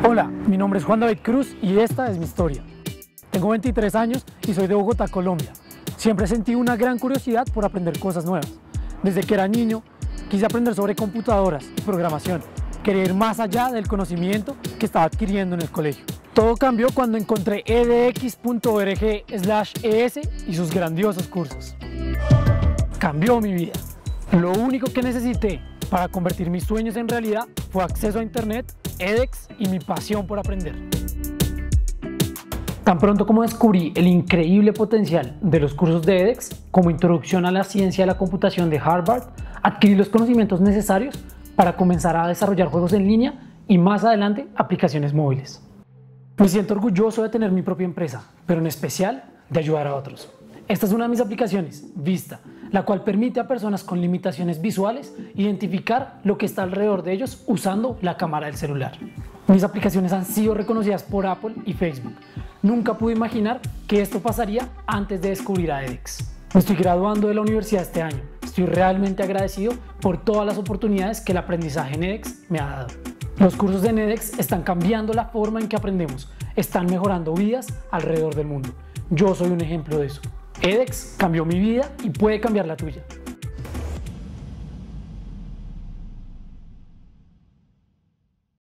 Hola, mi nombre es Juan David Cruz y esta es mi historia. Tengo 23 años y soy de Bogotá, Colombia. Siempre sentí una gran curiosidad por aprender cosas nuevas. Desde que era niño, quise aprender sobre computadoras y programación. Quería ir más allá del conocimiento que estaba adquiriendo en el colegio. Todo cambió cuando encontré edx.org/es y sus grandiosos cursos. Cambió mi vida. Lo único que necesité para convertir mis sueños en realidad fue acceso a internet, edX y mi pasión por aprender. Tan pronto como descubrí el increíble potencial de los cursos de edX, como Introducción a la Ciencia de la Computación de Harvard, adquirí los conocimientos necesarios para comenzar a desarrollar juegos en línea y más adelante aplicaciones móviles. Me siento orgulloso de tener mi propia empresa, pero en especial de ayudar a otros. Esta es una de mis aplicaciones, Vista, la cual permite a personas con limitaciones visuales identificar lo que está alrededor de ellos usando la cámara del celular. Mis aplicaciones han sido reconocidas por Apple y Facebook. Nunca pude imaginar que esto pasaría antes de descubrir a edX. Me estoy graduando de la universidad este año. Estoy realmente agradecido por todas las oportunidades que el aprendizaje en edX me ha dado. Los cursos de edX están cambiando la forma en que aprendemos, están mejorando vidas alrededor del mundo. Yo soy un ejemplo de eso. edX cambió mi vida y puede cambiar la tuya.